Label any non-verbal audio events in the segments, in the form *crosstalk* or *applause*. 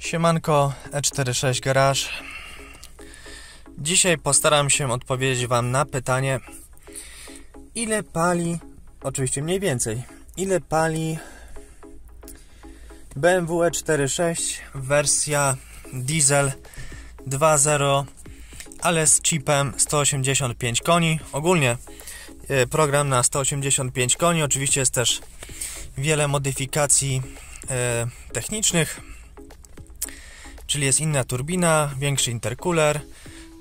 Siemanko, E46 Garage. Dzisiaj postaram się odpowiedzieć Wam na pytanie, ile pali, oczywiście mniej więcej, ile pali BMW E46 wersja diesel 2.0, ale z chipem 185 koni. Ogólnie e, program na 185 koni, oczywiście jest też wiele modyfikacji e, technicznych czyli jest inna turbina, większy intercooler,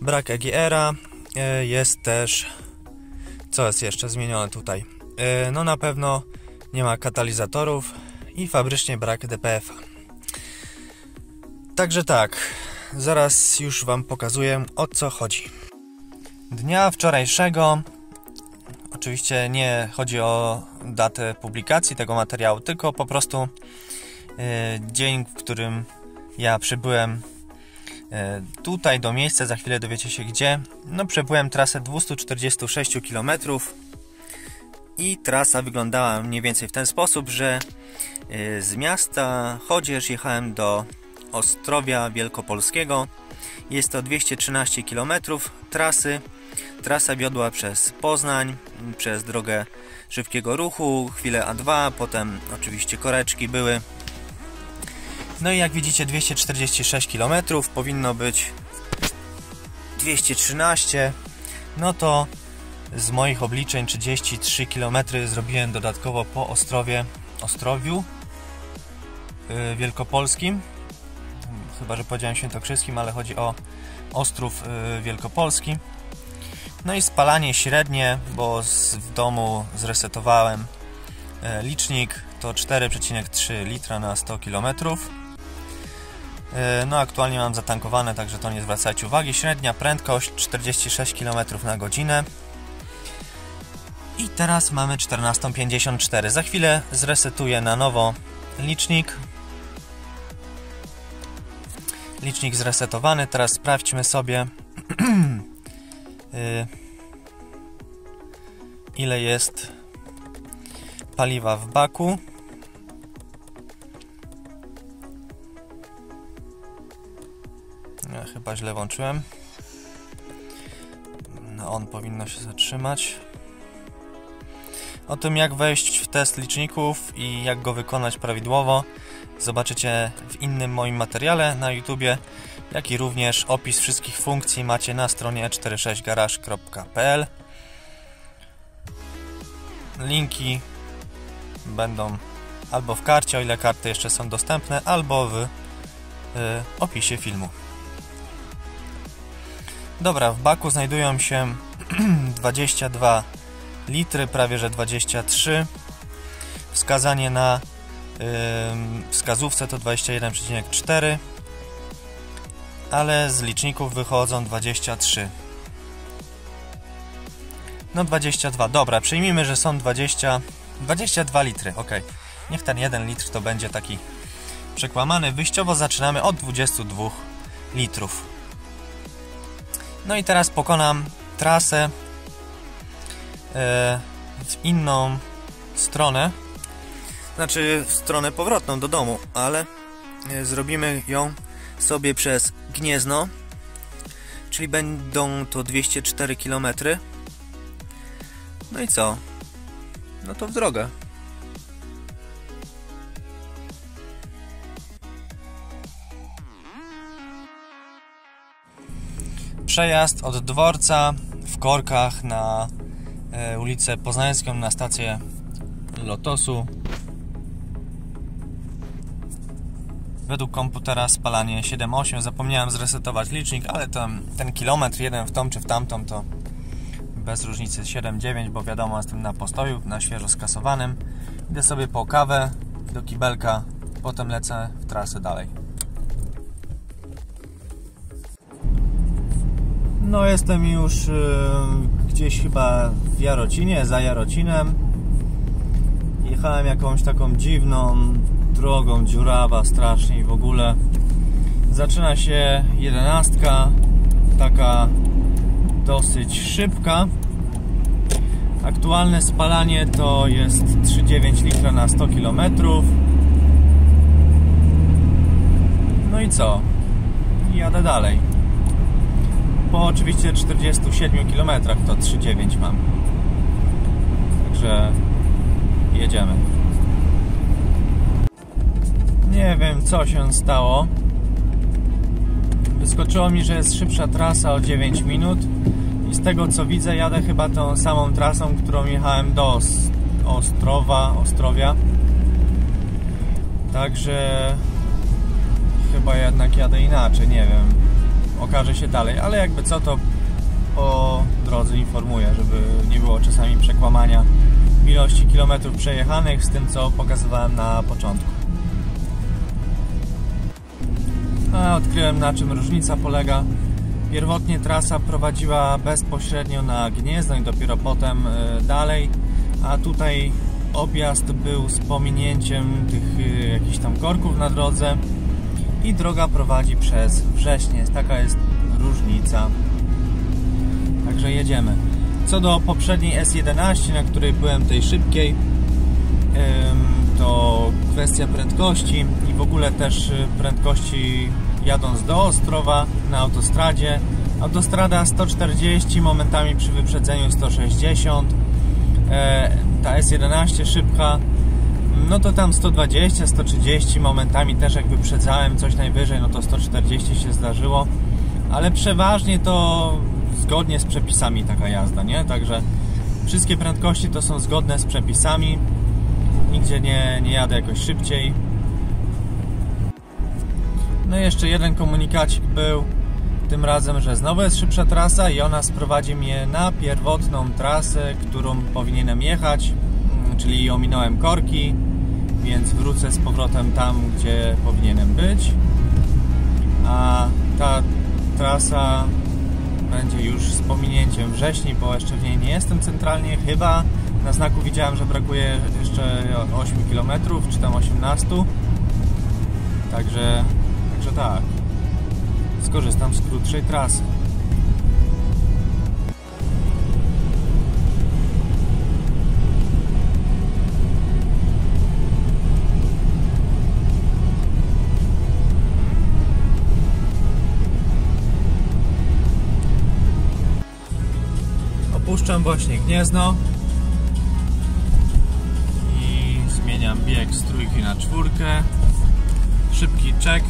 brak EGR-a, e, jest też co jest jeszcze zmienione tutaj? E, no na pewno nie ma katalizatorów i fabrycznie brak DPF-a. Także tak, zaraz już Wam pokazuję o co chodzi. Dnia wczorajszego, oczywiście nie chodzi o datę publikacji tego materiału, tylko po prostu e, dzień, w którym ja przybyłem e, tutaj do miejsca, za chwilę dowiecie się gdzie. No przebyłem trasę 246 km i trasa wyglądała mniej więcej w ten sposób, że e, z miasta Chodzież jechałem do Ostrowia Wielkopolskiego. Jest to 213 km trasy. Trasa wiodła przez Poznań, przez drogę szybkiego ruchu, chwilę A2, potem oczywiście koreczki były, no i jak widzicie 246 km, powinno być 213 no to z moich obliczeń 33 km zrobiłem dodatkowo po Ostrowie, Ostrowiu yy, Wielkopolskim. Chyba, że powiedziałem Świętokrzyskim, ale chodzi o Ostrów yy, Wielkopolski. No i spalanie średnie, bo z, w domu zresetowałem yy, licznik to 4,3 litra na 100 kilometrów no aktualnie mam zatankowane, także to nie zwracajcie uwagi. Średnia prędkość 46 km na godzinę. I teraz mamy 14.54. Za chwilę zresetuję na nowo licznik. Licznik zresetowany. Teraz sprawdźmy sobie *clears throat* y, ile jest paliwa w baku. Chyba źle włączyłem. No on powinno się zatrzymać. O tym jak wejść w test liczników i jak go wykonać prawidłowo zobaczycie w innym moim materiale na YouTubie, jak i również opis wszystkich funkcji macie na stronie 46garage.pl Linki będą albo w karcie, o ile karty jeszcze są dostępne, albo w y, opisie filmu. Dobra, w baku znajdują się *clears throat* 22 litry, prawie że 23. Wskazanie na yy, wskazówce to 21,4 ale z liczników wychodzą 23 no 22, dobra, przyjmijmy, że są 20 22 litry, ok niech ten 1 litr to będzie taki przekłamany. Wyjściowo zaczynamy od 22 litrów no i teraz pokonam trasę e, w inną stronę. Znaczy stronę powrotną do domu, ale e, zrobimy ją sobie przez Gniezno. Czyli będą to 204 km. No i co? No to w drogę. Przejazd od dworca w korkach na e, ulicę Poznańską na stację Lotosu. Według komputera spalanie 7,8. Zapomniałem zresetować licznik, ale ten, ten kilometr jeden w tą czy w tamtą to bez różnicy 7,9, bo wiadomo jestem na postoju, na świeżo skasowanym. Idę sobie po kawę do kibelka, potem lecę w trasę dalej. No jestem już y, gdzieś chyba w Jarocinie, za Jarocinem. Jechałem jakąś taką dziwną drogą, dziurawa strasznie i w ogóle. Zaczyna się jedenastka, taka dosyć szybka. Aktualne spalanie to jest 3,9 litra na 100 km. No i i co? Jadę dalej. Po oczywiście 47 km to 3,9 mam. Także jedziemy. Nie wiem co się stało. Wyskoczyło mi, że jest szybsza trasa o 9 minut i z tego co widzę jadę chyba tą samą trasą, którą jechałem do Ostrowa, Ostrowia. Także chyba jednak jadę inaczej, nie wiem. Okaże się dalej, ale jakby co to po drodze informuję, żeby nie było czasami przekłamania ilości kilometrów przejechanych z tym co pokazywałem na początku. A odkryłem na czym różnica polega. Pierwotnie trasa prowadziła bezpośrednio na Gniezno i dopiero potem e, dalej, a tutaj objazd był z pominięciem tych e, jakichś tam korków na drodze i droga prowadzi przez Wrześnie. Taka jest różnica. Także jedziemy. Co do poprzedniej S11, na której byłem tej szybkiej, to kwestia prędkości i w ogóle też y, prędkości jadąc do Ostrowa na autostradzie. Autostrada 140, momentami przy wyprzedzeniu 160. E, ta S11 szybka, no to tam 120, 130, momentami też jak wyprzedzałem coś najwyżej, no to 140 się zdarzyło. Ale przeważnie to zgodnie z przepisami taka jazda, nie? Także wszystkie prędkości to są zgodne z przepisami. Nigdzie nie, nie jadę jakoś szybciej. No i jeszcze jeden komunikacik był tym razem, że znowu jest szybsza trasa i ona sprowadzi mnie na pierwotną trasę, którą powinienem jechać, czyli ominąłem korki, więc wrócę z powrotem tam, gdzie powinienem być. A ta trasa będzie już z pominięciem wrześni, bo jeszcze w niej nie jestem centralnie. Chyba na znaku widziałem, że brakuje jeszcze 8 km, czy tam 18. Także, także tak. Skorzystam z krótszej trasy. Opuszczam właśnie Gniezno i zmieniam bieg z trójki na czwórkę. Szybki czek.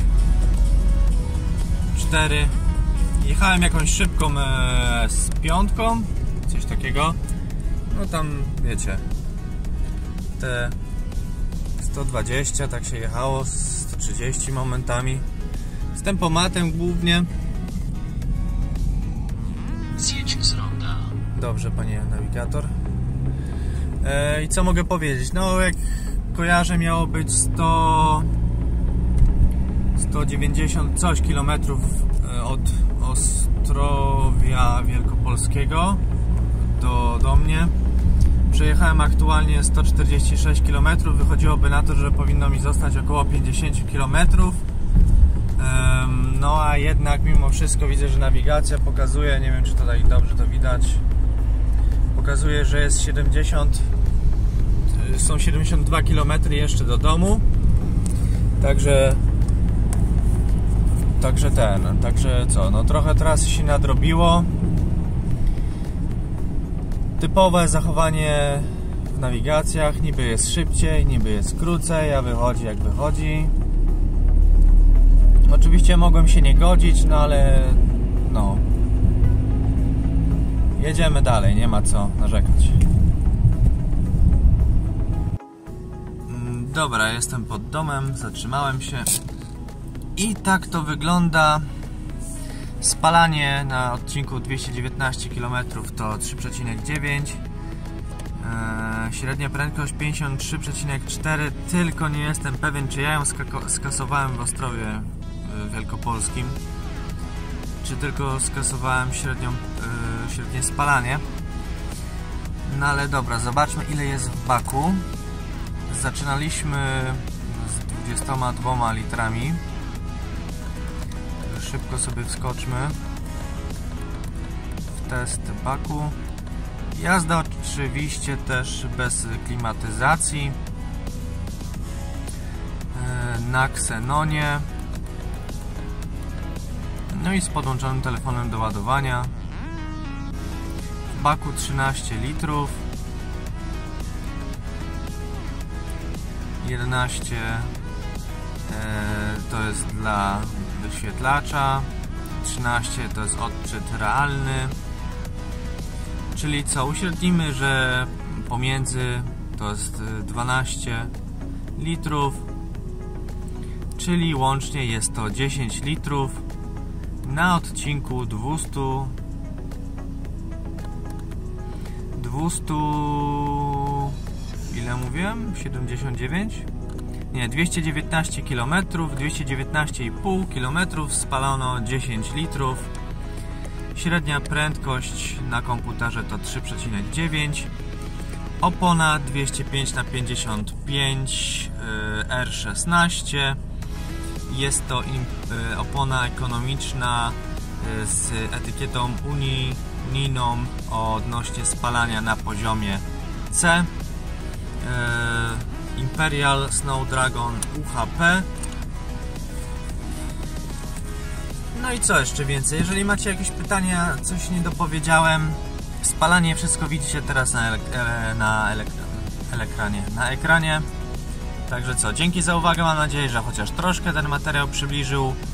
4. Jechałem jakąś szybką e, z piątką, coś takiego. No tam wiecie, te 120 tak się jechało, 130 momentami. Z tempomatem głównie. Dobrze, panie nawigator. E, I co mogę powiedzieć? No, jak kojarzę, miało być 100 190 coś kilometrów e, od Ostrowia Wielkopolskiego do, do mnie. Przejechałem aktualnie 146 km. Wychodziłoby na to, że powinno mi zostać około 50 km. No a jednak mimo wszystko widzę, że nawigacja pokazuje, nie wiem czy tutaj dobrze to widać, pokazuje, że jest 70 są 72 km jeszcze do domu. Także Także ten, także co, no trochę trasy się nadrobiło. Typowe zachowanie w nawigacjach, niby jest szybciej, niby jest krócej, a wychodzi jak wychodzi. Oczywiście mogłem się nie godzić, no ale no. Jedziemy dalej, nie ma co narzekać. Mm, dobra, jestem pod domem, zatrzymałem się. I tak to wygląda. Spalanie na odcinku 219 km to 3,9 e, Średnia prędkość 53,4 Tylko nie jestem pewien czy ja ją skasowałem w Ostrowie e, Wielkopolskim Czy tylko skasowałem średnią, e, średnie spalanie No ale dobra, zobaczmy ile jest w baku Zaczynaliśmy z 22 litrami szybko sobie wskoczmy w test baku. Jazda oczywiście też bez klimatyzacji. E, na Xenonie. No i z podłączonym telefonem do ładowania. Baku 13 litrów. 11 e, to jest dla wyświetlacza. 13 to jest odczyt realny. Czyli co, uśrednimy, że pomiędzy to jest 12 litrów, czyli łącznie jest to 10 litrów na odcinku 200 200 ile mówiłem? 79? Nie, 219 km, 219,5 km spalono 10 litrów. Średnia prędkość na komputerze to 3,9 Opona 205 na 55 R16 jest to y, opona ekonomiczna z etykietą unijną odnośnie spalania na poziomie C. Y, Imperial Snow Dragon UHP no i co jeszcze więcej? Jeżeli macie jakieś pytania, coś nie dopowiedziałem Spalanie, wszystko widzicie teraz na, ele na ekranie, na ekranie. Także co, dzięki za uwagę, mam nadzieję, że chociaż troszkę ten materiał przybliżył. e,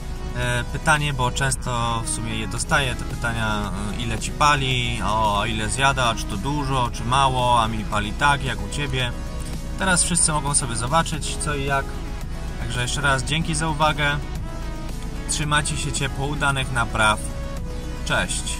pytanie, bo często w sumie je dostaję, te pytania e, ile Ci pali, o ile zjada, czy to dużo, czy mało, a mi pali tak, jak u Ciebie. Teraz wszyscy mogą sobie zobaczyć co i jak. Także jeszcze raz dzięki za uwagę. Trzymajcie się ciepło, udanych napraw. Cześć.